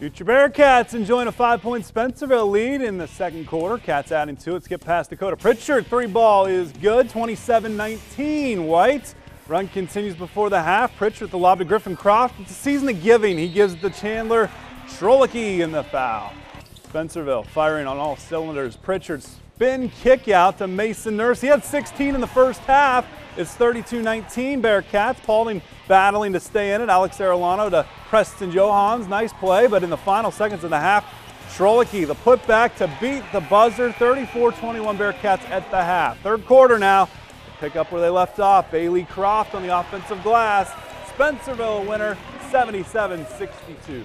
Future Bearcats enjoying a five-point Spencerville lead in the second quarter. Cats adding two. to it. Skip past Dakota Pritchard. Three ball is good. 27-19. White. Run continues before the half. Pritchard with the lob to Griffin Croft. It's a season of giving. He gives it to Chandler Schrolicki in the foul. Spencerville firing on all cylinders. Pritchard spin kick out to Mason Nurse. He had 16 in the first half. It's 32-19 Bearcats. Paulding battling to stay in it. Alex Arellano to Preston Johans. Nice play, but in the final seconds of the half, Schrolicki, the putback to beat the buzzer. 34-21 Bearcats at the half. Third quarter now. Pick up where they left off. Bailey Croft on the offensive glass. Spencerville winner 77-62.